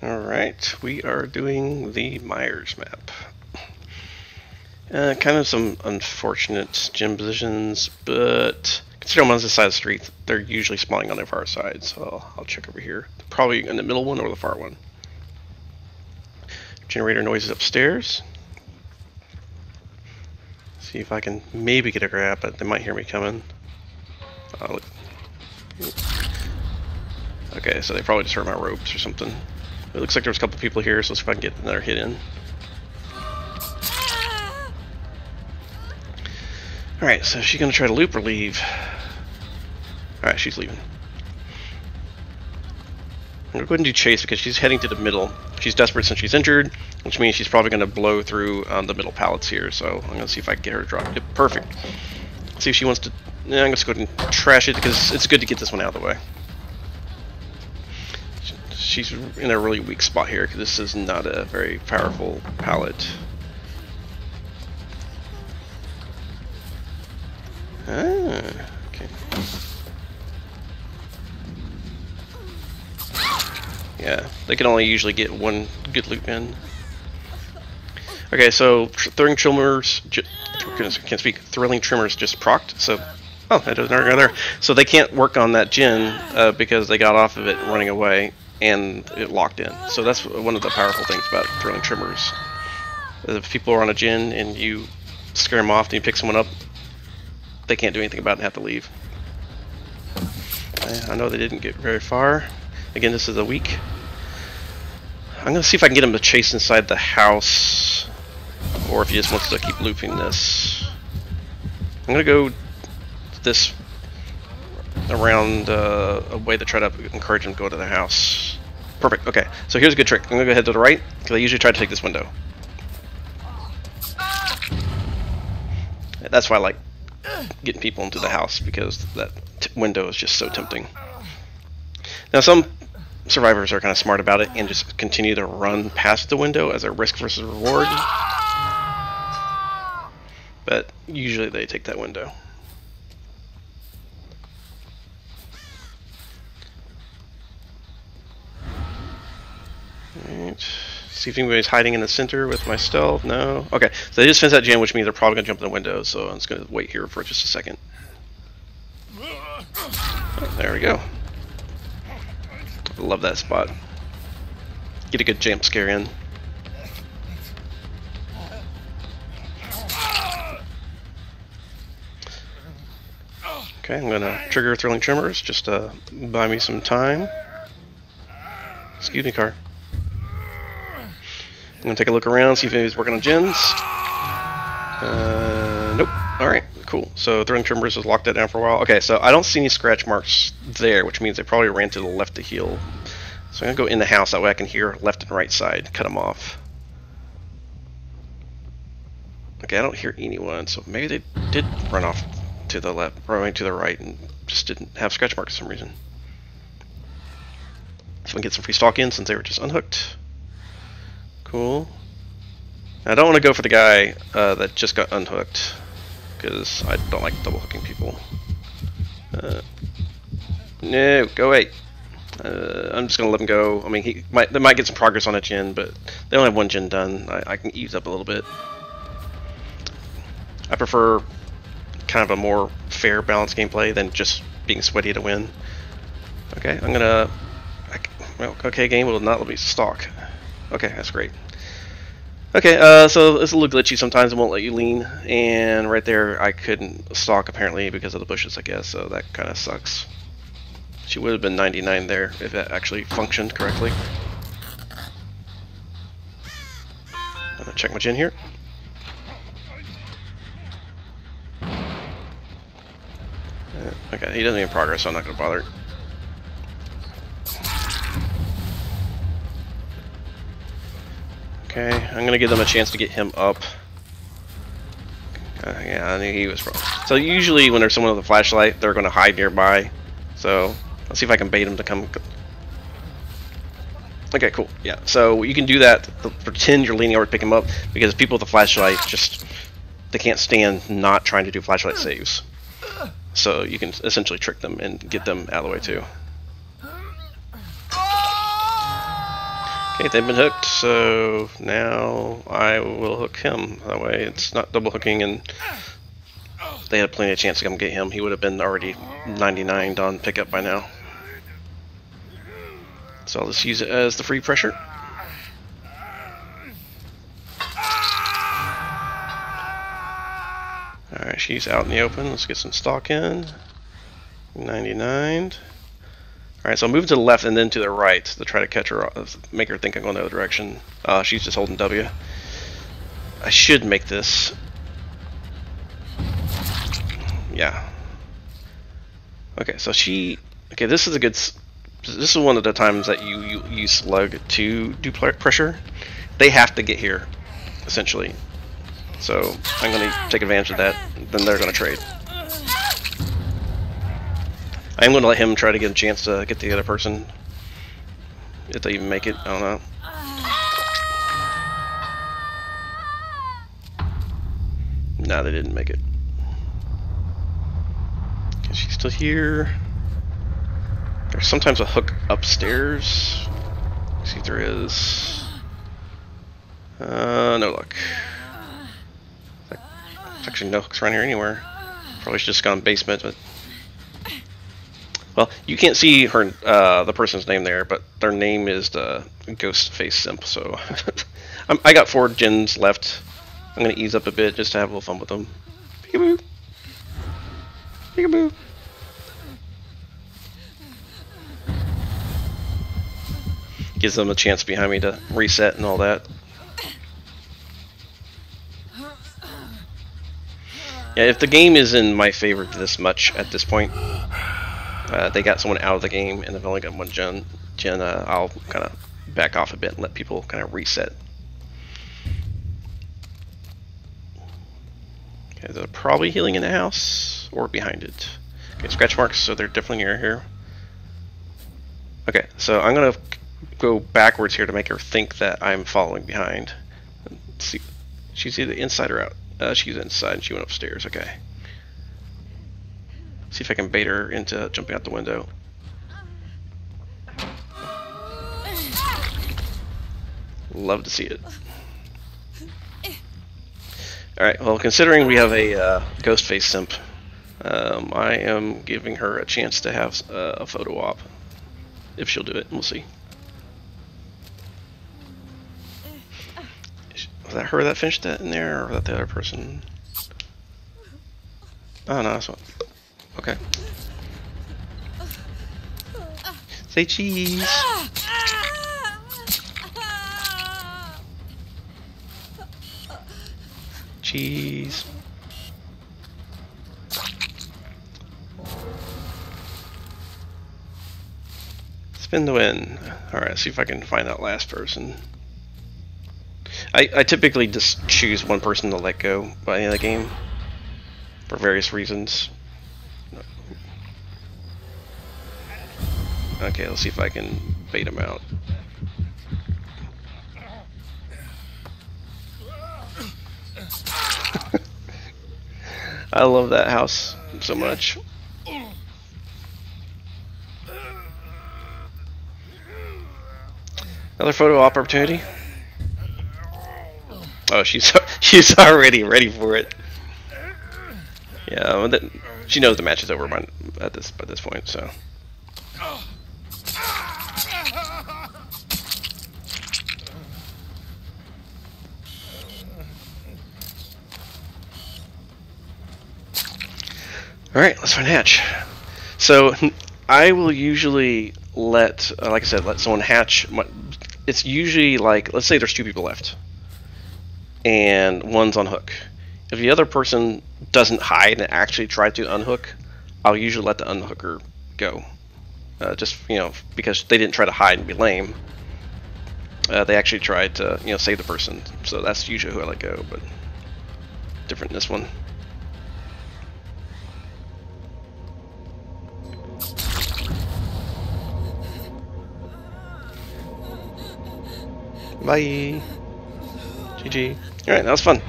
Alright, we are doing the Myers map. Uh, kind of some unfortunate gym positions, but considering one's the side of the street, they're usually spawning on the far side, so I'll, check over here. Probably in the middle one or the far one. Generator noises upstairs. See if I can maybe get a grab, but they might hear me coming. Uh, okay, so they probably just heard my ropes or something. It looks like there's a couple people here, so let's see if I can get another hit in. Alright, so she's gonna try to loop or leave. Alright, she's leaving. I'm gonna go ahead and do chase because she's heading to the middle. She's desperate since she's injured, which means she's probably gonna blow through um, the middle pallets here, so I'm gonna see if I can get her to drop. Yep, perfect. See if she wants to... Yeah, I'm gonna go ahead and trash it because it's good to get this one out of the way she's in a really weak spot here because this is not a very powerful pallet. Ah, okay. Yeah, they can only usually get one good loop in. Okay, so thrilling tremors, can't speak. Thrilling tremors just procced. So, oh, that doesn't go there. So they can't work on that gen uh, because they got off of it running away and it locked in. So that's one of the powerful things about thrilling tremors. If people are on a gen and you scare them off and you pick someone up, they can't do anything about it and have to leave. I know they didn't get very far. Again, this is a weak. I'm going to see if I can get him to chase inside the house, or if he just wants to keep looping this. I'm going to go this around uh, a way to try to encourage him to go to the house. Perfect, okay. So here's a good trick. I'm to go ahead to the right, because I usually try to take this window. That's why I like getting people into the house, because that window is just so tempting. Now some survivors are kind of smart about it and just continue to run past the window as a risk versus reward. But usually they take that window. Right. See if anybody's hiding in the center with my stealth. No. Okay. So they just finished that jam, which means they're probably gonna jump in the window. So I'm just gonna wait here for just a second. There we go. Love that spot. Get a good jump scare in. Okay, I'm gonna trigger thrilling Tremors just to buy me some time. Excuse me, car. I'm gonna take a look around, see if anybody's working on gens. Uh, nope. Alright, cool. So Thrilling Tremors has locked that down for a while. Okay, so I don't see any scratch marks there, which means they probably ran to the left to heal. So I'm gonna go in the house, that way I can hear left and right side, cut them off. Okay, I don't hear anyone, so maybe they did run off to the left, running to the right, and just didn't have scratch marks for some reason. So we can get some free stock in since they were just unhooked. Cool. I don't want to go for the guy uh, that just got unhooked, because I don't like double hooking people. Uh, no, go away. Uh, I'm just gonna let him go. I mean, he might they might get some progress on a gen, but they only have one gen done. I, I can ease up a little bit. I prefer kind of a more fair, balanced gameplay than just being sweaty to win. Okay, I'm gonna. I, well, okay, game will not let me stalk. Okay, that's great. Okay, uh, so it's a little glitchy sometimes. It won't let you lean, and right there I couldn't stalk apparently because of the bushes, I guess. So that kind of sucks. She would have been 99 there if it actually functioned correctly. I'm gonna check my gen here. Uh, okay, he doesn't even progress, so I'm not gonna bother. Okay, I'm gonna give them a chance to get him up. Uh, yeah, I knew he was wrong. So usually when there's someone with a flashlight, they're gonna hide nearby. So let's see if I can bait him to come. Okay, cool. Yeah, so you can do that. Pretend you're leaning over to pick him up because people with a flashlight just they can't stand not trying to do flashlight saves. So you can essentially trick them and get them out of the way too. Okay, they've been hooked, so now I will hook him. That way it's not double hooking and they had plenty of chance to come get him. He would have been already 99 on pickup by now. So I'll just use it as the free pressure. Alright, she's out in the open. Let's get some stock in. 99. Alright, so I'll move to the left and then to the right to try to catch her, make her think I'm going the other direction. Uh, she's just holding W. I should make this. Yeah. Okay, so she... Okay, this is a good... This is one of the times that you, you use slug to do pressure. They have to get here, essentially. So I'm going to take advantage of that. Then they're going to trade. I'm going to let him try to get a chance to get the other person. If they even make it, I don't know. Nah, they didn't make it. Is she still here. There's sometimes a hook upstairs. Let's see if there is. Uh, no luck. Actually, no hooks around here anywhere. Probably should just gone basement, but well, you can't see her uh, the person's name there, but their name is the Ghost Face Simp. So I got four gens left. I'm gonna ease up a bit just to have a little fun with them. Peekaboo, peekaboo. Gives them a chance behind me to reset and all that. Yeah, if the game is in my favor this much at this point, uh, they got someone out of the game and they've only got one gen, gen uh, I'll kind of back off a bit and let people kind of reset. Okay, they're probably healing in the house or behind it. Okay, scratch marks, so they're definitely near here. Okay, so I'm gonna go backwards here to make her think that I'm following behind. Let's see, she's either inside or out. Uh, she's inside and she went upstairs. Okay. See if I can bait her into jumping out the window. Love to see it. Alright, well considering we have a uh, ghost face simp, um, I am giving her a chance to have uh, a photo op. If she'll do it, we'll see. Was that her that finished that in there, or was that the other person? Oh no, that's one. Okay. Say cheese. Cheese. Spin the win. Alright, see if I can find that last person. I, I typically just choose one person to let go by the end of the game for various reasons. Okay, let's see if I can bait him out. I love that house so much. Another photo opportunity. Oh, she's she's already ready for it. Yeah, she knows the match is over by, at this by this point, so. All right, let's find hatch. So I will usually let, uh, like I said, let someone hatch. It's usually like, let's say there's two people left and one's on hook. If the other person doesn't hide and actually try to unhook, I'll usually let the unhooker go. Uh, just you know because they didn't try to hide and be lame. Uh, they actually tried to you know save the person. So that's usually who I let go, but different in this one. Bye. GG. Alright, that was fun.